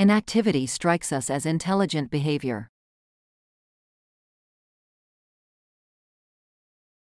Inactivity strikes us as intelligent behavior.